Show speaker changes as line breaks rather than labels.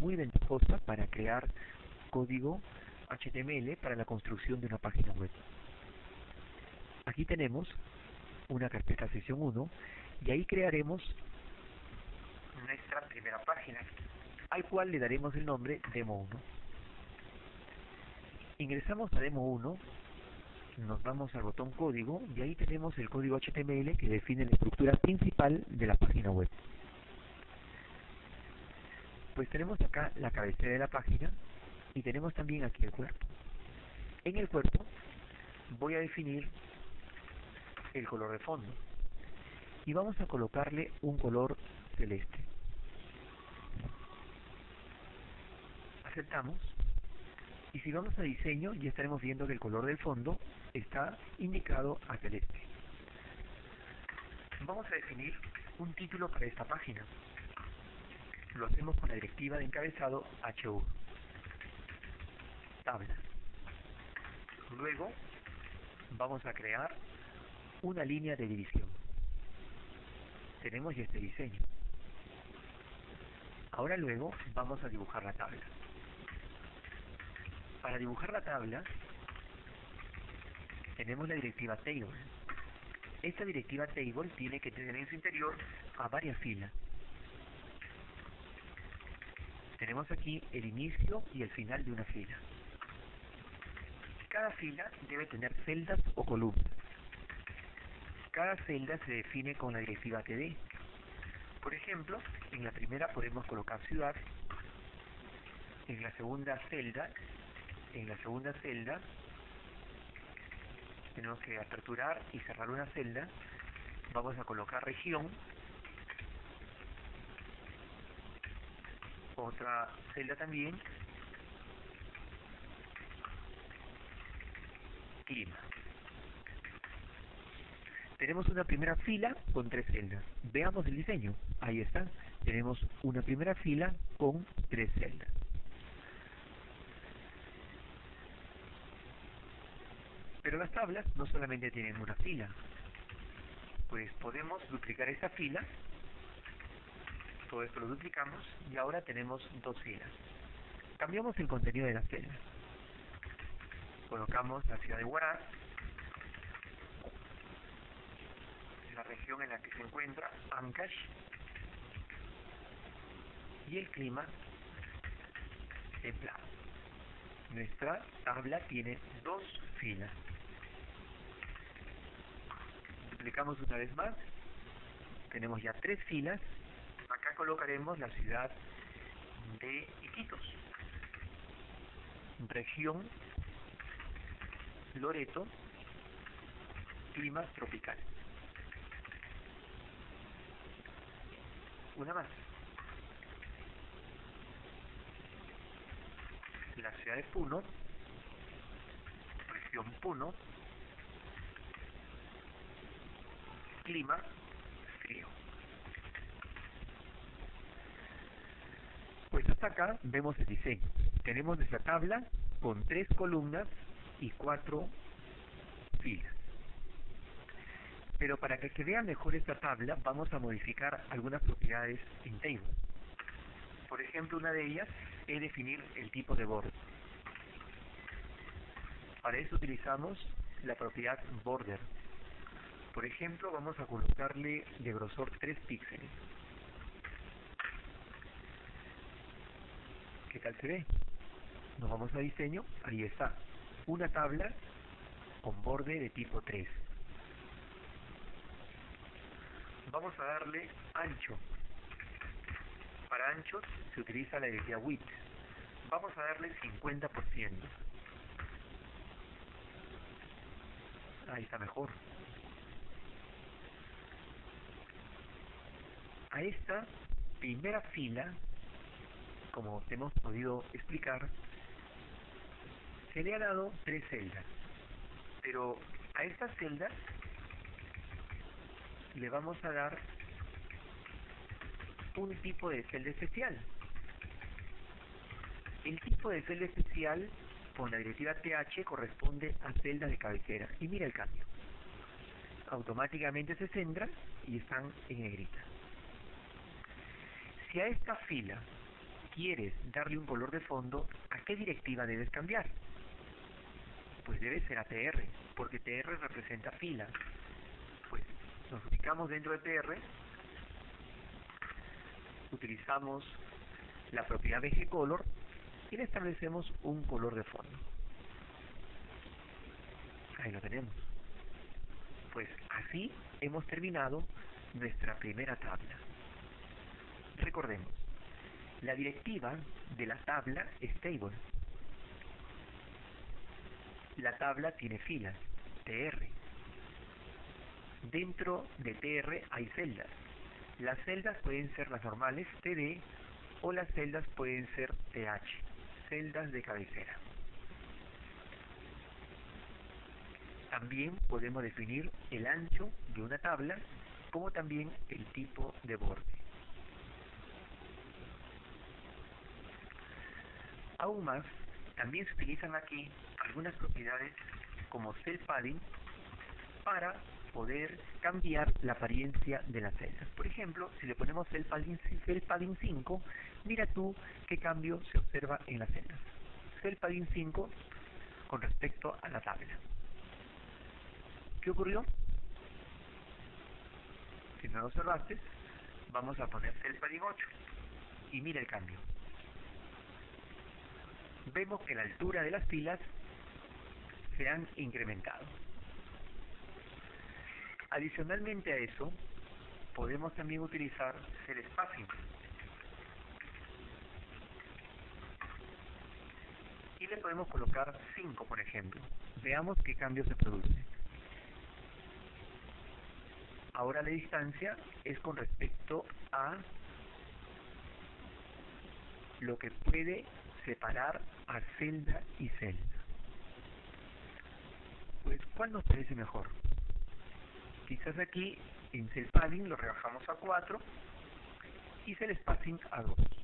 muy ventajosa para crear código HTML para la construcción de una página web. Aquí tenemos una carpeta sesión 1 y ahí crearemos nuestra primera página, al cual le daremos el nombre Demo 1. Ingresamos a Demo 1, nos vamos al botón código y ahí tenemos el código HTML que define la estructura principal de la página web. Pues tenemos acá la cabecera de la página y tenemos también aquí el cuerpo. En el cuerpo voy a definir el color de fondo y vamos a colocarle un color celeste. Aceptamos y si vamos a diseño ya estaremos viendo que el color del fondo está indicado a celeste. Vamos a definir un título para esta página. Lo hacemos con la directiva de encabezado HU. Tabla. Luego vamos a crear una línea de división. Tenemos ya este diseño. Ahora luego vamos a dibujar la tabla. Para dibujar la tabla tenemos la directiva table. Esta directiva table tiene que tener en su interior a varias filas. Tenemos aquí el inicio y el final de una fila. Cada fila debe tener celdas o columnas. Cada celda se define con la directiva TD. Por ejemplo, en la primera podemos colocar ciudad, en la segunda celda, en la segunda celda tenemos que aperturar y cerrar una celda, vamos a colocar región, otra celda también, clima. Tenemos una primera fila con tres celdas. Veamos el diseño. Ahí está. Tenemos una primera fila con tres celdas. Pero las tablas no solamente tienen una fila. Pues podemos duplicar esta fila. Todo esto lo duplicamos y ahora tenemos dos filas. Cambiamos el contenido de las celdas. Colocamos la ciudad de Huaraz la región en la que se encuentra Ancash y el clima templado. Nuestra tabla tiene dos filas. Duplicamos una vez más. Tenemos ya tres filas. Acá colocaremos la ciudad de Iquitos. Región Loreto, clima tropical. una más. La ciudad de Puno, región Puno, clima frío. Pues hasta acá vemos el diseño. Tenemos nuestra tabla con tres columnas y cuatro filas. Pero para que se vea mejor esta tabla, vamos a modificar algunas propiedades en Table. Por ejemplo, una de ellas es definir el tipo de borde. Para eso utilizamos la propiedad border. Por ejemplo, vamos a colocarle de grosor 3 píxeles. ¿Qué tal se ve? Nos vamos a diseño, ahí está. Una tabla con borde de tipo 3 vamos a darle ancho. Para anchos se utiliza la directiva width. Vamos a darle 50%. Ahí está mejor. A esta primera fila, como hemos podido explicar, se le ha dado tres celdas. Pero a estas celdas le vamos a dar un tipo de celda especial. El tipo de celda especial con la directiva TH corresponde a celdas de cabecera. Y mira el cambio. Automáticamente se centran y están en negrita. Si a esta fila quieres darle un color de fondo, ¿a qué directiva debes cambiar? Pues debe ser a TR, porque TR representa fila. Pues nos ubicamos dentro de TR, utilizamos la propiedad de G-Color y le establecemos un color de fondo. Ahí lo tenemos. Pues así hemos terminado nuestra primera tabla. Recordemos, la directiva de la tabla es table. La tabla tiene filas, TR. Dentro de TR hay celdas. Las celdas pueden ser las normales, TD, o las celdas pueden ser TH, celdas de cabecera. También podemos definir el ancho de una tabla como también el tipo de borde. Aún más, también se utilizan aquí algunas propiedades como cell padding para poder cambiar la apariencia de las celdas. Por ejemplo, si le ponemos cell padding, cell padding 5, mira tú qué cambio se observa en las celdas. Cell padding 5 con respecto a la tabla. ¿Qué ocurrió? Si no lo observaste, vamos a poner cell padding 8 y mira el cambio. Vemos que la altura de las filas se han incrementado. Adicionalmente a eso, podemos también utilizar el spacing. Y le podemos colocar 5, por ejemplo. Veamos qué cambio se produce. Ahora la distancia es con respecto a lo que puede separar a celda y celda. Pues, ¿cuál nos parece mejor? Quizás aquí en cell padding lo rebajamos a 4 y cell spacing a 2.